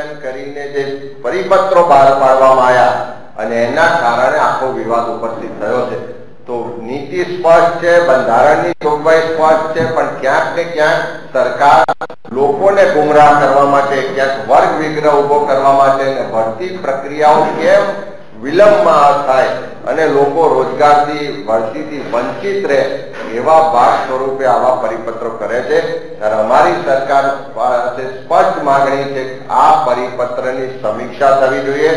કરીને જે પરિપત્રો બહાર પાડવામાં આવ્યા અને એના કારણે આખો વિવાદ ઉપસ્થિત થયો છે. તો નીતિ સ્પષ્ટ છે, બંધારણની જોગવાઈ સ્પષ્ટ છે, પણ ક્યાંક ને ક્યાંક સરકાર લોકોને ગુમરાહ કરવા માટે, ક્યાંક વર્ગ વિગ્રહ ઊભો કરવા માટે ભરતી પ્રક્રિયાઓ કેમ વિલંબમાં થાય અને લોકો રોજગારથી, ભરતીથી વંચિત રહે એવા ભાગ સ્વરૂપે આવા પરિપત્રો કરે છે. ત્યારે અમારી સરકાર પરિપત્રની સમીક્ષા થવી જોઈએ.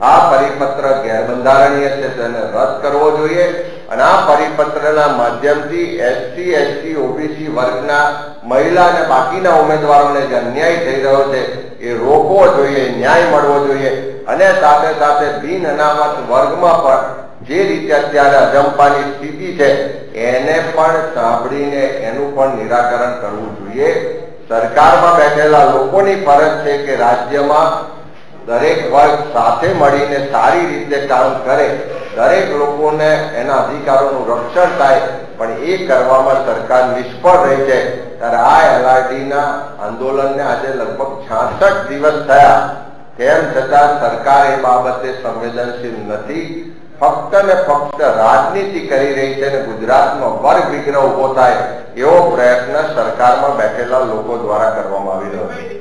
આ પરિપત્ર ગેરબંધારણીય છે, તેને રદ કરવો જોઈએ. અને આ પરિપત્રના માધ્યમથી એસસી એસટી ઓબીસી વર્ગના મહિલા અને બાકીના ઉમેદવારોને જે અન્યાય થઈ રહ્યો છે, એ રોકવો જોઈએ, ન્યાય મળવો જોઈએ. અને સાથે સાથે બિન અનામત વર્ગમાં પણ જે રીતે અત્યારે અજંપાની સ્થિતિ છે, એને પણ સાંભળીને એનું પણ નિરાકરણ કરવું જોઈએ. સરકારમાં બેઠેલા લોકોની ફરજ છે કે રાજ્યમાં દરેક વર્ગ સાથે મળીને સારી રીતે કામ કરે, દરેક લોકોને એના અધિકારોનું રક્ષણ થાય, પણ એ કરવામાં સરકાર નિષ્ફળ રહી છે. ત્યારે આ એલઆરટીના આંદોલનને આજે લગભગ છાસઠ દિવસ થયા. તેમ છતાં સરકાર એ બાબતે સંવેદનશીલ નથી. ફક્ત ને ફક્ત રાજનીતિ કરી રહી છે અને ગુજરાતમાં વર્ગ વિગ્રહ ઊભો થાય. એવો પ્રયત્ન સરકારમાં બેઠેલા લોકો દ્વારા કરવામાં આવી રહ્યો છે.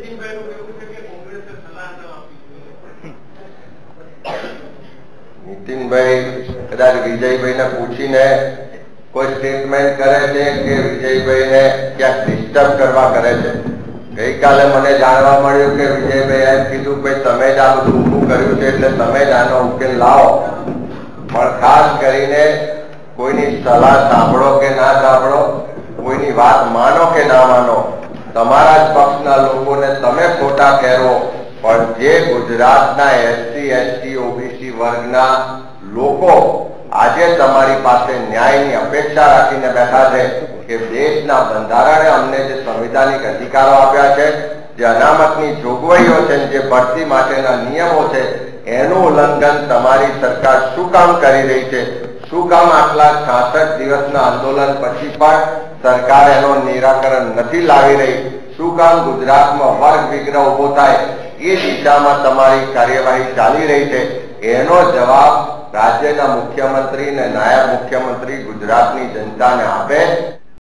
નીતિનભાઈ, કદાચ વિજયભાઈને પૂછીને કોઈ સ્ટેટમેન્ટ કરે છે કે વિજયભાઈને ક્યાંક ડિસ્ટર્બ કરવા કરે છે? ગઈકાલે મને જાણવા મળ્યું કે વિજયભાઈ એમ કીધું કે તમે જ આ બધું ઊભું કર્યું છે એટલે તમે જ આનો ઉકેલ લાવો. પણ ખાસ કરીને કોઈની સલાહ સાંભળો કે ના સાંભળો કોઈની વાત માનો કે ના માનો, તમારા જ પક્ષના લોકોને તમે ખોટા કહેવો, પણ જે ગુજરાતના એસસી એસટી ઓબીસી વર્ગના લોકો આજે તમારી પાસે ન્યાયની અપેક્ષા રાખીને બેઠા છે કે દેશના બંધારણે અમને જે સંવિધાનિક અધિકારો આપ્યા છે, જે અનામતની જોગવાઈઓ છે, જે ભરતી માટેના નિયમો છે, એનું ઉલ્લંઘન તમારી સરકાર શું કામ કરી રહી છે શું કામ આટલા છાસઠ દિવસના આંદોલન પછી પણ સરકાર એનો નિરાકરણ નથી લાવી રહી? શું કામ ગુજરાતમાં વર્ગ વિગ્રહ ઊભો થાય એ દિશામાં તમારી કાર્યવાહી ચાલી રહી છે? એનો જવાબ રાજ્યના મુખ્યમંત્રી અને નાયબ મુખ્યમંત્રી ગુજરાતની જનતાને આપે